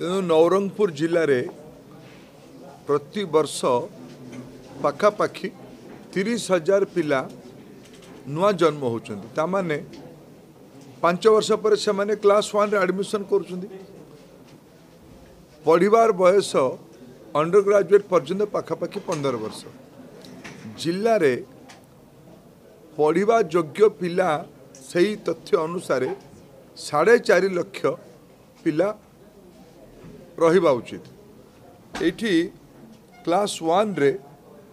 ନବରଙ୍ଗପୁର ଜିଲ୍ଲାରେ ପ୍ରତିବର୍ଷ ପାଖାପାଖି ତିରିଶ ହଜାର ପିଲା ନୂଆ ଜନ୍ମ ହେଉଛନ୍ତି ତାମାନେ ପାଞ୍ଚ ବର୍ଷ ପରେ ସେମାନେ କ୍ଲାସ୍ ୱାନ୍ରେ ଆଡ଼ମିସନ୍ କରୁଛନ୍ତି ପଢ଼ିବାର ବୟସ ଅଣ୍ଡର ଗ୍ରାଜୁଏଟ୍ ପର୍ଯ୍ୟନ୍ତ ପାଖାପାଖି ପନ୍ଦର ବର୍ଷ ଜିଲ୍ଲାରେ ପଢ଼ିବା ଯୋଗ୍ୟ ପିଲା ସେହି ତଥ୍ୟ ଅନୁସାରେ ସାଢ଼େ ଚାରି ଲକ୍ଷ ପିଲା चित रे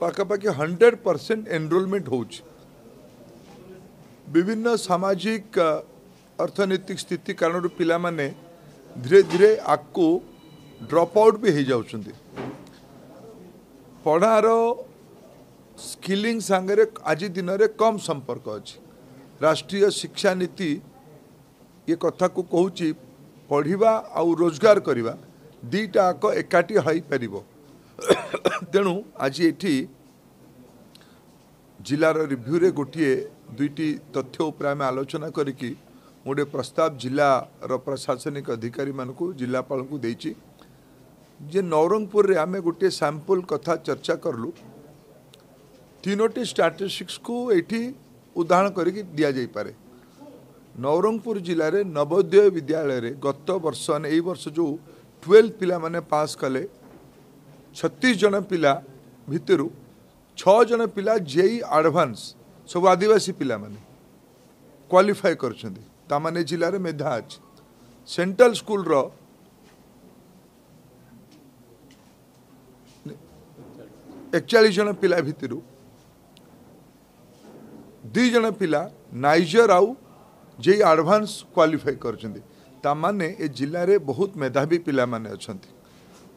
पाखि हन्ड्रेड पर्सेन्ट एनरोलमेन्ट हौ विभिन्न सामाजिक अर्थनैतिक स्थिति कारण आउट भी धिर आउटाउ पढार स्किलिंग साङ्गर आज दिन कम् सम्पर्क अझ राष्ट्रिय शिक्षानीति यताउँछ पढि आउ रोजगारक ଦୁଇଟା ଯାକ ଏକାଠି ହୋଇପାରିବ ତେଣୁ ଆଜି ଏଠି ଜିଲ୍ଲାର ରିଭ୍ୟୁରେ ଗୋଟିଏ ଦୁଇଟି ତଥ୍ୟ ଉପରେ ଆମେ ଆଲୋଚନା କରିକି ମୁଁ ଗୋଟିଏ ପ୍ରସ୍ତାବ ଜିଲ୍ଲାର ପ୍ରଶାସନିକ ଅଧିକାରୀମାନଙ୍କୁ ଜିଲ୍ଲାପାଳଙ୍କୁ ଦେଇଛି ଯେ ନବରଙ୍ଗପୁରରେ ଆମେ ଗୋଟିଏ ସାମ୍ପଲ କଥା ଚର୍ଚ୍ଚା କରିଲୁ ତିନୋଟି ଷ୍ଟାଟିଷ୍ଟିକ୍ସକୁ ଏଇଠି ଉଦାହରଣ କରିକି ଦିଆଯାଇପାରେ ନବରଙ୍ଗପୁର ଜିଲ୍ଲାରେ ନବୋଦୟ ବିଦ୍ୟାଳୟରେ ଗତ ବର୍ଷ ମାନେ ଏଇ ବର୍ଷ ଯେଉଁ ଟୁଏଲ୍ଭ ପିଲାମାନେ ପାସ୍ କଲେ ଛତିଶ ଜଣ ପିଲା ଭିତରୁ ଛଅ ଜଣ ପିଲା ଜେଇ ଆଡ଼ଭାନ୍ସ ସବୁ ଆଦିବାସୀ ପିଲାମାନେ କ୍ୱାଲିଫାଏ କରିଛନ୍ତି ତାମାନେ ଜିଲ୍ଲାରେ ମେଧା ଅଛି ସେଣ୍ଟ୍ରାଲ ସ୍କୁଲର ଏକଚାଳିଶ ଜଣ ପିଲା ଭିତରୁ ଦୁଇ ଜଣ ପିଲା ନାଇଜର ଆଉ ଜେଇ ଆଡ଼ଭାନ୍ସ କ୍ୱାଲିଫାଏ କରିଛନ୍ତି ତାମାନେ ଏ ଜିଲ୍ଲାରେ ବହୁତ ମେଧାବୀ ପିଲାମାନେ ଅଛନ୍ତି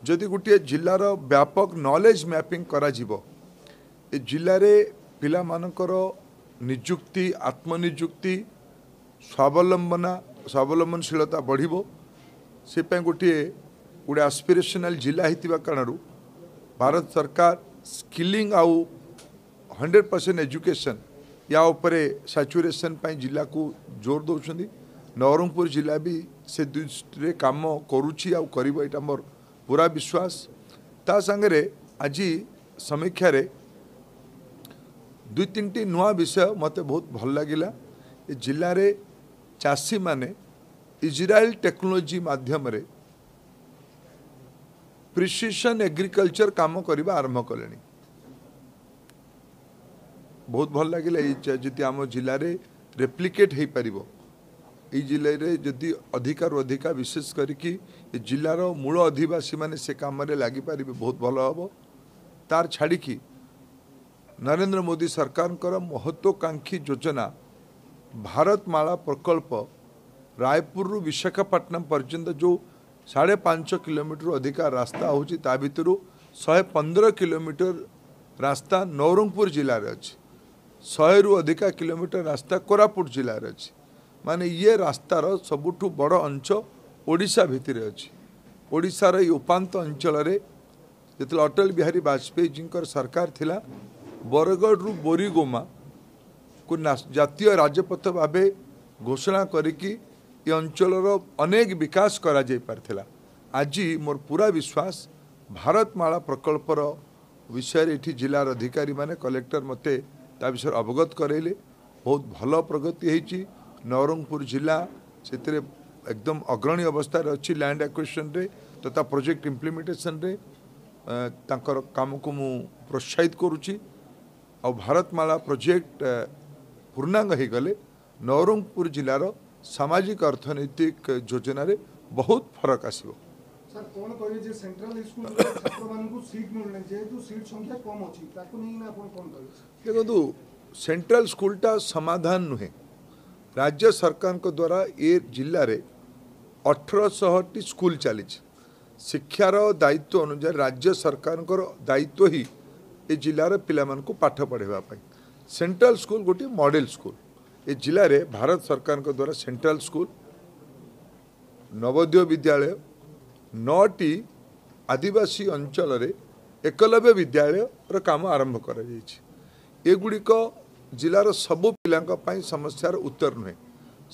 ଯଦି ଗୋଟିଏ ଜିଲ୍ଲାର ବ୍ୟାପକ ନଲେଜ୍ ମ୍ୟାପିଂ କରାଯିବ ଏ ଜିଲ୍ଲାରେ ପିଲାମାନଙ୍କର ନିଯୁକ୍ତି ଆତ୍ମନିଯୁକ୍ତି ସ୍ୱାବଲମ୍ବନା ସ୍ୱାବଲମ୍ବନଶୀଳତା ବଢ଼ିବ ସେ ପାଇଁ ଗୋଟିଏ ଗୋଟେ ଆସ୍ପିରେସନାଲ୍ ଜିଲ୍ଲା ହେଇଥିବା କାରଣରୁ ଭାରତ ସରକାର ସ୍କିଲିଂ ଆଉ ହଣ୍ଡ୍ରେଡ଼ ପରସେଣ୍ଟ ଏଜୁକେସନ୍ ୟା ଉପରେ ସାଚୁରେସନ୍ ପାଇଁ ଜିଲ୍ଲାକୁ ଜୋର ଦେଉଛନ୍ତି ନବରଙ୍ଗପୁର ଜିଲ୍ଲା ବି ସେ ଦୃଷ୍ଟିରେ କାମ କରୁଛି ଆଉ କରିବ ଏଇଟା ମୋର ପୁରା ବିଶ୍ୱାସ ତା ସାଙ୍ଗରେ ଆଜି ସମୀକ୍ଷାରେ ଦୁଇ ତିନିଟି ନୂଆ ବିଷୟ ମୋତେ ବହୁତ ଭଲ ଲାଗିଲା ଏ ଜିଲ୍ଲାରେ ଚାଷୀମାନେ ଇସ୍ରାଏଲ ଟେକ୍ନୋଲୋଜି ମାଧ୍ୟମରେ ପ୍ରିସିସନ୍ ଏଗ୍ରିକଲଚର କାମ କରିବା ଆରମ୍ଭ କଲେଣି ବହୁତ ଭଲ ଲାଗିଲା ଏଇ ଯଦି ଆମ ଜିଲ୍ଲାରେ ରେପ୍ଲିକେଟ୍ ହେଇପାରିବ ଏଇ ଜିଲ୍ଲାରେ ଯଦି ଅଧିକାରୁ ଅଧିକା ବିଶେଷ କରିକି ଏ ଜିଲ୍ଲାର ମୂଳ ଅଧିବାସୀମାନେ ସେ କାମରେ ଲାଗିପାରିବେ ବହୁତ ଭଲ ହେବ ତାର ଛାଡ଼ିକି ନରେନ୍ଦ୍ର ମୋଦି ସରକାରଙ୍କର ମହତ୍ୱାକାଂକ୍ଷୀ ଯୋଜନା ଭାରତମାଳା ପ୍ରକଳ୍ପ ରାୟପୁରରୁ ବିଶାଖାପାଟନମ ପର୍ଯ୍ୟନ୍ତ ଯେଉଁ ସାଢ଼େ ପାଞ୍ଚ କିଲୋମିଟର ଅଧିକା ରାସ୍ତା ହେଉଛି ତା ଭିତରୁ ଶହେ ପନ୍ଦର କିଲୋମିଟର ରାସ୍ତା ନବରଙ୍ଗପୁର ଜିଲ୍ଲାରେ ଅଛି ଶହେରୁ ଅଧିକା କିଲୋମିଟର ରାସ୍ତା କୋରାପୁଟ ଜିଲ୍ଲାରେ ଅଛି ମାନେ ଇଏ ରାସ୍ତାର ସବୁଠୁ ବଡ଼ ଅଞ୍ଚ ଓଡ଼ିଶା ଭିତରେ ଅଛି ଓଡ଼ିଶାର ଏଇ ଉପାନ୍ତ ଅଞ୍ଚଳରେ ଯେତେବେଳେ ଅଟଳ ବିହାରୀ ବାଜପେୟୀଜୀଙ୍କର ସରକାର ଥିଲା ବରଗଡ଼ରୁ ବୋରିଗୋମାକୁ ଜାତୀୟ ରାଜପଥ ଭାବେ ଘୋଷଣା କରିକି ଏ ଅଞ୍ଚଳର ଅନେକ ବିକାଶ କରାଯାଇପାରିଥିଲା ଆଜି ମୋର ପୁରା ବିଶ୍ୱାସ ଭାରତମାଳା ପ୍ରକଳ୍ପର ବିଷୟରେ ଏଠି ଜିଲ୍ଲାର ଅଧିକାରୀମାନେ କଲେକ୍ଟର ମୋତେ ତା ବିଷୟରେ ଅବଗତ କରାଇଲେ ବହୁତ ଭଲ ପ୍ରଗତି ହେଇଛି ନବରଙ୍ଗପୁର ଜିଲ୍ଲା ସେଥିରେ ଏକଦମ ଅଗ୍ରଣୀ ଅବସ୍ଥାରେ ଅଛି ଲ୍ୟାଣ୍ଡ ଆକ୍ୱେସନ୍ରେ ତଥା ପ୍ରୋଜେକ୍ଟ ଇମ୍ପ୍ଲିମେଣ୍ଟେସନ୍ରେ ତାଙ୍କର କାମକୁ ମୁଁ ପ୍ରୋତ୍ସାହିତ କରୁଛି ଆଉ ଭାରତମାଳା ପ୍ରୋଜେକ୍ଟ ପୂର୍ଣ୍ଣାଙ୍ଗ ହୋଇଗଲେ ନବରଙ୍ଗପୁର ଜିଲ୍ଲାର ସାମାଜିକ ଅର୍ଥନୈତିକ ଯୋଜନାରେ ବହୁତ ଫରକ ଆସିବ ସାର୍ କ'ଣ କହିବେ ଯେ ସେଣ୍ଟ୍ରାଲ ସ୍କୁଲ ଛାତ୍ରମାନଙ୍କୁ ସିଟ୍ ମିଳୁନାହିଁ ଯେହେତୁ ସିଟ୍ ସଂଖ୍ୟା କମ୍ ଅଛି ତାକୁ ନେଇକିନା ଆପଣ କ'ଣ କହିବେ ଦେଖନ୍ତୁ ସେଣ୍ଟ୍ରାଲ ସ୍କୁଲଟା ସମାଧାନ ନୁହେଁ ରାଜ୍ୟ ସରକାରଙ୍କ ଦ୍ୱାରା ଏ ଜିଲ୍ଲାରେ ଅଠରଶହଟି ସ୍କୁଲ ଚାଲିଛି ଶିକ୍ଷାର ଦାୟିତ୍ୱ ଅନୁଯାୟୀ ରାଜ୍ୟ ସରକାରଙ୍କର ଦାୟିତ୍ୱ ହିଁ ଏ ଜିଲ୍ଲାର ପିଲାମାନଙ୍କୁ ପାଠ ପଢ଼ାଇବା ପାଇଁ ସେଣ୍ଟ୍ରାଲ ସ୍କୁଲ ଗୋଟିଏ ମଡ଼େଲ ସ୍କୁଲ ଏ ଜିଲ୍ଲାରେ ଭାରତ ସରକାରଙ୍କ ଦ୍ୱାରା ସେଣ୍ଟ୍ରାଲ ସ୍କୁଲ ନବୋଦୟ ବିଦ୍ୟାଳୟ ନଅଟି ଆଦିବାସୀ ଅଞ୍ଚଳରେ ଏକଲବ୍ୟ ବିଦ୍ୟାଳୟର କାମ ଆରମ୍ଭ କରାଯାଇଛି ଏଗୁଡ଼ିକ ଜିଲ୍ଲାର ସବୁ ପିଲାଙ୍କ ପାଇଁ ସମସ୍ୟାର ଉତ୍ତର ନୁହେଁ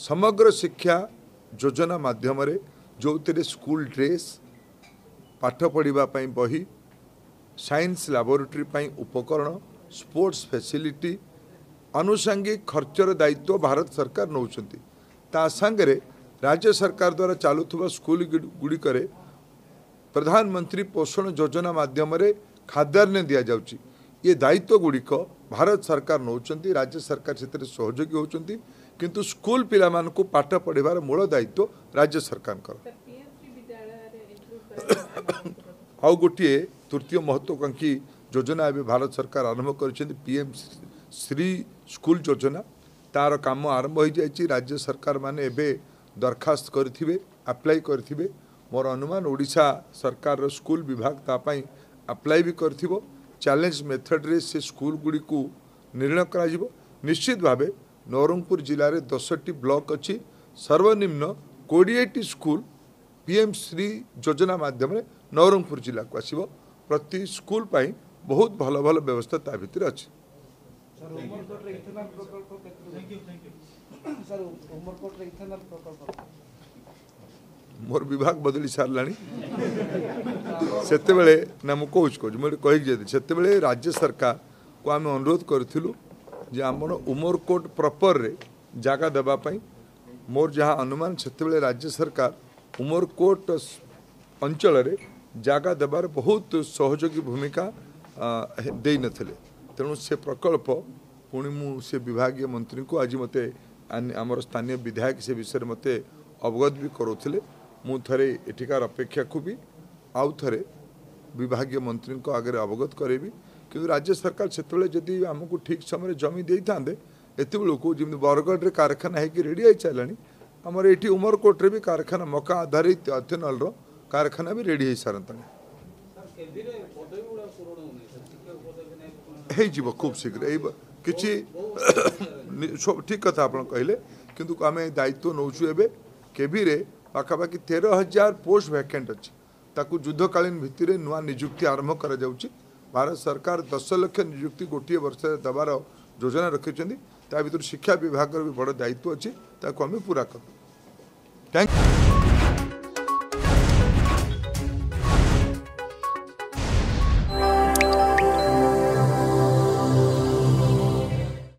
ସମଗ୍ର ଶିକ୍ଷା ଯୋଜନା ମାଧ୍ୟମରେ ଯେଉଁଥିରେ ସ୍କୁଲ ଡ୍ରେସ୍ ପାଠ ପଢ଼ିବା ପାଇଁ ବହି ସାଇନ୍ସ ଲାବୋରେଟୋରୀ ପାଇଁ ଉପକରଣ ସ୍ପୋର୍ଟସ୍ ଫେସିଲିଟି ଆନୁଷାଙ୍ଗିକ ଖର୍ଚ୍ଚର ଦାୟିତ୍ୱ ଭାରତ ସରକାର ନେଉଛନ୍ତି ତା ସାଙ୍ଗରେ ରାଜ୍ୟ ସରକାର ଦ୍ୱାରା ଚାଲୁଥିବା ସ୍କୁଲ ଗୁଡ଼ିକରେ ପ୍ରଧାନମନ୍ତ୍ରୀ ପୋଷଣ ଯୋଜନା ମାଧ୍ୟମରେ ଖାଦ୍ୟାନ୍ନ ଦିଆଯାଉଛି ये दायित्व गुड़िक भारत सरकार नौकरी राज्य सरकार से सहयोगी होती कि स्कूल पिला पाठ पढ़ार मूल दायित्व राज्य सरकार आउ गोटे तृतीय महत्वाकांक्षी योजना ए भारत सरकार आरंभ कर पीएम श्री स्कूल योजना तार कम आरंभ हो जाए राज्य सरकार मैंने दरखास्त करेंगे आप्लाय करेंगे मोर अनुमान ओडा सरकार स्कूल विभाग तापाई आप्लाय भी कर ଚ୍ୟାଲେଞ୍ଜ ମେଥଡ଼ରେ ସେ ସ୍କୁଲଗୁଡ଼ିକୁ ନିର୍ଣ୍ଣୟ କରାଯିବ ନିଶ୍ଚିତ ଭାବେ ନବରଙ୍ଗପୁର ଜିଲ୍ଲାରେ ଦଶଟି ବ୍ଲକ୍ ଅଛି ସର୍ବନିମ୍ନ କୋଡ଼ିଏଟି ସ୍କୁଲ ପିଏମ୍ ଶ୍ରୀ ଯୋଜନା ମାଧ୍ୟମରେ ନବରଙ୍ଗପୁର ଜିଲ୍ଲାକୁ ଆସିବ ପ୍ରତି ସ୍କୁଲ ପାଇଁ ବହୁତ ଭଲ ଭଲ ବ୍ୟବସ୍ଥା ତା ଭିତରେ ଅଛି ମୋର ବିଭାଗ ବଦଳି ସାରିଲାଣି છેતે મેલે નમુ કોચ કો મે કહી જેતે છેતે મેલે રાજ્ય સરકાર કો અમે અનુરોધ કરતિલુ જે આમણો ઉમરકોટ પ્રોપર રે જગ્યા દેવા પઈ મોર જહા અનુમાન છેતે મેલે રાજ્ય સરકાર ઉમરકોટ પંચળ રે જગ્યા દેબાર બહુત સહયોગી ભૂમિકા દેય ન થલે તેણુ સે પ્રકલ્પ પુણિમુ સે વિભાગીય મંત્રી કો આજ મતે આમરો સ્થાનિય विधायक સે વિષય રે મતે अवगत બી કરોતિલે મુ થરે ઇટિકાર અપેક્ષા ખુબી આઉ થરે ବିଭାଗୀୟ ମନ୍ତ୍ରୀଙ୍କ ଆଗରେ ଅବଗତ କରାଇବି କିନ୍ତୁ ରାଜ୍ୟ ସରକାର ସେତେବେଳେ ଯଦି ଆମକୁ ଠିକ୍ ସମୟରେ ଜମି ଦେଇଥାନ୍ତେ ଏତେବେଳକୁ ଯେମିତି ବରଗଡ଼ରେ କାରଖାନା ହେଇକି ରେଡ଼ି ହେଇସାରିଲାଣି ଆମର ଏଠି ଉମରକୋଟରେ ବି କାରଖାନା ମକା ଆଧାରିତ ଅଥେନଲ୍ର କାରଖାନା ବି ରେଡ଼ି ହେଇସାରନ୍ତାଣି ହେଇଯିବ ଖୁବ୍ ଶୀଘ୍ର ଏଇ କିଛି ଠିକ୍ କଥା ଆପଣ କହିଲେ କିନ୍ତୁ ଆମେ ଦାୟିତ୍ୱ ନେଉଛୁ ଏବେ କେଭିରେ ପାଖାପାଖି ତେର ହଜାର ପୋଷ୍ଟ ଭ୍ୟାକେଣ୍ଟ ଅଛି ତାକୁ ଯୁଦ୍ଧକାଳୀନ ଭିତ୍ତିରେ ନୂଆ ନିଯୁକ୍ତି ଆରମ୍ଭ କରାଯାଉଛି ଭାରତ ସରକାର ଦଶ ଲକ୍ଷ ନିଯୁକ୍ତି ଗୋଟିଏ ବର୍ଷରେ ଦେବାର ଯୋଜନା ରଖିଛନ୍ତି ତା ଭିତରୁ ଶିକ୍ଷା ବିଭାଗର ବି ବଡ଼ ଦାୟିତ୍ୱ ଅଛି ତାକୁ ଆମେ ପୁରା କରୁ ଥ୍ୟାଙ୍କ